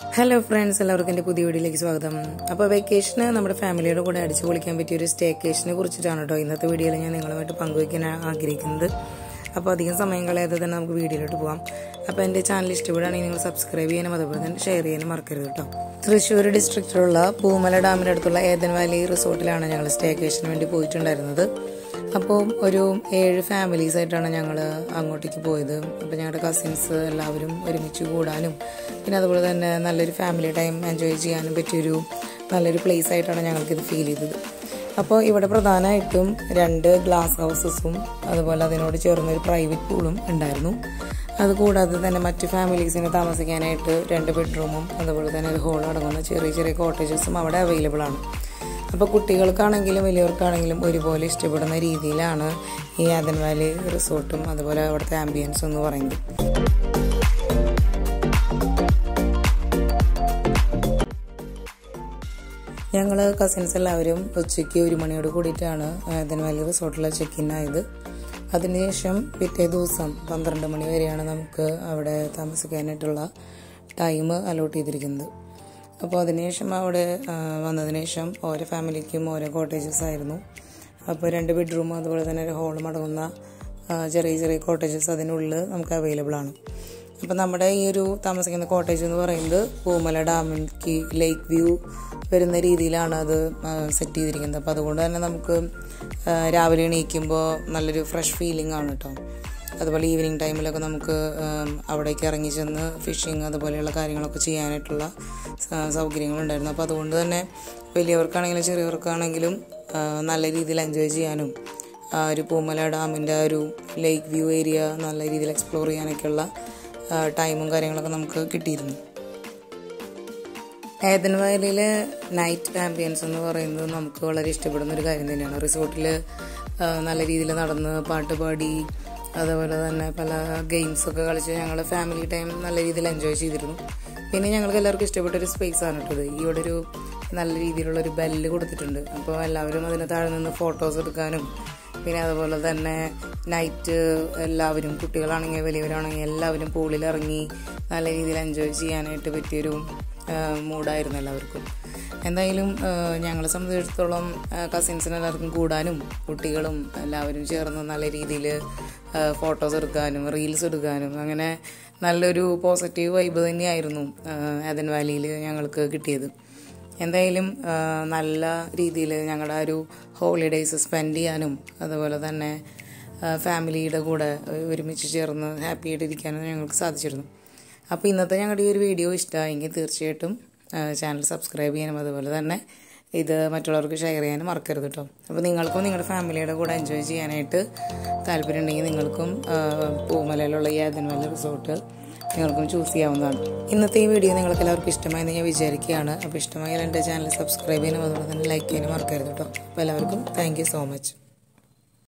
Hello friends എല്ലാവർക്കും എന്റെ പുതിയ വീഡിയോയിലേക്ക് സ്വാഗതം. അപ്പോൾ വെക്കേഷന് നമ്മുടെ ഫാമിലിയുടെ കൂടെ അടിച്ചു പൊളിക്കാൻ പറ്റിയ ഒരു സ്റ്റേക്കേഷനെ കുറിച്ചിട്ടാണ് കേട്ടോ ഇന്നത്തെ വീഡിയോയിൽ ഞാൻ നിങ്ങളുമായിട്ട് പങ്കുവയ്ക്കാൻ ആഗ്രഹിക്കുന്നത്. അപ്പോൾ അധികം സമയം കളയാതെ തന്നെ നമുക്ക് വീഡിയോയിലോട്ട് പോകാം അപ്പോൾ എന്റെ ചാനൽ ഇഷ്ടപ്പെടുകയാണെങ്കിൽ നിങ്ങൾ സബ്സ്ക്രൈബ് ചെയ്യാനും അതുപോലെ തന്നെ ഷെയർ ചെയ്യാനും മറക്കരുത് കേട്ടോ. തൃശ്ശൂർ ഡിസ്ട്രിക്റ്റിലുള്ള പൂമല ഡാമിന്റെ അടുത്തുള്ള ഏതൻ വാലി റിസോർട്ടിലാണ് ഞങ്ങൾ സ്റ്റേക്കേഷന് വേണ്ടി പോയിട്ടുണ്ടായിരുന്നത്. അപ്പോൾ ഒരു ഏഴ് ഫാമിലീസ് ആയിട്ടാണ് ഞങ്ങൾ അങ്ങോട്ടേക്ക് പോയത്. അപ്പോൾ ഞങ്ങളുടെ കസിൻസ് എല്ലാവരും ഒരുമിച്ച് കൂടാനും പിന്നെ അതുപോലെ തന്നെ നല്ലൊരു ഫാമിലി ടൈം എൻജോയ് ചെയ്യാനും പറ്റിയൊരു നല്ലൊരു പ്ലേസ് ആയിട്ടാണ് ഞങ്ങൾക്കിത് ഫീൽ ചെയ്തത്. അപ്പോൾ ഇവിടെ പ്രധാനമായിട്ടും രണ്ട് ഗ്ലാസ് ഹൗസസും അതുപോലെ അതിനോട് ചേർന്നൊരു പ്രൈവറ്റ് പൂളും ഉണ്ടായിരുന്നു. അതുകൂടാതെ തന്നെ മറ്റ് ഫാമിലീസിന് താമസിക്കാനായിട്ട് രണ്ട് ബെഡ്റൂമും അതുപോലെ തന്നെ ഒരു ഹോൾ അടങ്ങുന്ന ചെറിയ ചെറിയ കോട്ടേജസും അവിടെ അവൈലബിൾ ആണ്. അപ്പോൾ കുട്ടികൾക്കാണെങ്കിലും വലിയവർക്കാണെങ്കിലും ഒരുപോലെ ഇഷ്ടപ്പെടുന്ന രീതിയിലാണ് ഈ ആദൻ വാലി റിസോർട്ടും അതുപോലെ അവിടുത്തെ ആംബിയൻസും എന്ന് പറയുന്നത്. ഞങ്ങൾ കസിൻസ് എല്ലാവരും ഉച്ചയ്ക്ക് ഒരു മണിയോട് കൂടിയിട്ടാണ് ആദൻ വാലി റിസോർട്ടിൽ ചെക്ക് ഇൻ ആയത്. അതിനുശേഷം പിറ്റേ ദിവസം പന്ത്രണ്ട് മണി വരെയാണ് നമുക്ക് അവിടെ താമസിക്കാനായിട്ടുള്ള ടൈം അലോട്ട് ചെയ്തിരിക്കുന്നത്. അപ്പോൾ അതിനുശേഷം അവിടെ വന്നതിന് ശേഷം ഓരോ ഫാമിലിക്കും ഓരോ കോട്ടേജസ് ആയിരുന്നു. അപ്പോൾ രണ്ട് ബെഡ്റൂം അതുപോലെ തന്നെ ഒരു ഹോളും അടങ്ങുന്ന ചെറിയ ചെറിയ കോട്ടേജസ് അതിനുള്ളിൽ നമുക്ക് അവൈലബിൾ ആണ്. അപ്പോൾ നമ്മുടെ ഈ ഒരു താമസിക്കുന്ന കോട്ടേജ് എന്ന് പറയുന്നത് പൂമല ഡാമിലേക്ക് ലേക്ക് വ്യൂ വരുന്ന രീതിയിലാണ് അത് സെറ്റ് ചെയ്തിരിക്കുന്നത്. അപ്പോൾ അതുകൊണ്ട് തന്നെ നമുക്ക് രാവിലെ എണീക്കുമ്പോൾ നല്ലൊരു ഫ്രഷ് ഫീലിംഗ് ആണ് കേട്ടോ അതുപോലെ ഈവനിങ് ടൈമിലൊക്കെ നമുക്ക് അവിടേക്ക് ഇറങ്ങി ചെന്ന് ഫിഷിങ് അതുപോലെയുള്ള കാര്യങ്ങളൊക്കെ ചെയ്യാനായിട്ടുള്ള സൗകര്യങ്ങളുണ്ടായിരുന്നു. അപ്പോൾ അതുകൊണ്ട് തന്നെ വലിയവർക്കാണെങ്കിലും ചെറിയവർക്കാണെങ്കിലും നല്ല രീതിയിൽ എൻജോയ് ചെയ്യാനും ഒരു പൂമല ഡാമിന്റെ ഒരു ലേക്ക് വ്യൂ ഏരിയ നല്ല രീതിയിൽ എക്സ്പ്ലോർ ചെയ്യാനൊക്കെയുള്ള ടൈമും കാര്യങ്ങളൊക്കെ നമുക്ക് കിട്ടിയിരുന്നു. ഏതൻ വയലിലെ നൈറ്റ് ആംബിയൻസ് എന്ന് പറയുന്നത് നമുക്ക് വളരെ ഇഷ്ടപ്പെടുന്ന ഒരു കാര്യം തന്നെയാണ്. റിസോർട്ടിൽ നല്ല രീതിയിൽ നടന്ന് പാട്ട് പാടി അതുപോലെ തന്നെ പല ഗെയിംസൊക്കെ കളിച്ച് ഞങ്ങൾ ഫാമിലി ടൈം നല്ല രീതിയിൽ എൻജോയ് ചെയ്തിരുന്നു. പിന്നെ ഞങ്ങൾക്ക് എല്ലാവർക്കും ഇഷ്ടപ്പെട്ട ഒരു സ്പേസ് ആണ് കേട്ടത് ഇവിടെ ഒരു നല്ല രീതിയിലുള്ള ഒരു ബെല്ല് കൊടുത്തിട്ടുണ്ട്. അപ്പോൾ എല്ലാവരും അതിന് താഴെ നിന്ന് ഫോട്ടോസ് എടുക്കാനും പിന്നെ അതുപോലെ തന്നെ നൈറ്റ് എല്ലാവരും കുട്ടികളാണെങ്കിൽ വലിയവരാണെങ്കിൽ എല്ലാവരും പൂളിൽ ഇറങ്ങി നല്ല രീതിയിൽ എൻജോയ് ചെയ്യാനായിട്ട് പറ്റിയൊരു മൂഡായിരുന്നു എല്ലാവർക്കും. എന്തായാലും ഞങ്ങളെ സംബന്ധിച്ചിടത്തോളം കസിൻസിന് എല്ലാവർക്കും കൂടാനും കുട്ടികളും എല്ലാവരും ചേർന്ന് നല്ല രീതിയിൽ ഫോട്ടോസ് എടുക്കാനും റീൽസ് എടുക്കാനും അങ്ങനെ നല്ലൊരു പോസിറ്റീവ് വൈബ് തന്നെയായിരുന്നു ഏതൻ വാലിയിൽ ഞങ്ങൾക്ക് കിട്ടിയത്. എന്തായാലും നല്ല രീതിയിൽ ഞങ്ങളുടെ ഒരു ഹോളിഡേയ്സ് സ്പെൻഡ് ചെയ്യാനും അതുപോലെ തന്നെ ഫാമിലിയുടെ കൂടെ ഒരുമിച്ച് ചേർന്ന് ഹാപ്പി ആയിട്ടിരിക്കാനും ഞങ്ങൾക്ക് സാധിച്ചിരുന്നു. അപ്പോൾ ഇന്നത്തെ ഞങ്ങളുടെ ഈ ഒരു വീഡിയോ ഇഷ്ടമായെങ്കിൽ തീർച്ചയായിട്ടും ചാനൽ സബ്സ്ക്രൈബ് ചെയ്യാനും അതുപോലെ തന്നെ ഇത് മറ്റുള്ളവർക്ക് ഷെയർ ചെയ്യാനും മറക്കരുത് കേട്ടോ അപ്പോൾ നിങ്ങൾക്കും നിങ്ങളുടെ ഫാമിലിയുടെ കൂടെ എൻജോയ് ചെയ്യാനായിട്ട് താല്പര്യമുണ്ടെങ്കിൽ നിങ്ങൾക്കും പൂമലയിലുള്ള ഈ ആദൻവല്ല റിസോർട്ട് നിങ്ങൾക്കും ചൂസ് ചെയ്യാവുന്നതാണ്. ഇന്നത്തെ ഈ വീഡിയോ നിങ്ങൾക്ക് എല്ലാവർക്കും ഇഷ്ടമായെന്ന് ഞാൻ വിചാരിക്കുകയാണ്. അപ്പോൾ ഇഷ്ടമായാൽ എന്റെ ചാനൽ സബ്സ്ക്രൈബ് ചെയ്യാനും അതുപോലെ തന്നെ ലൈക്ക് ചെയ്യാനും മറക്കരുത് കേട്ടോ അപ്പോൾ എല്ലാവർക്കും താങ്ക് സോ മച്ച്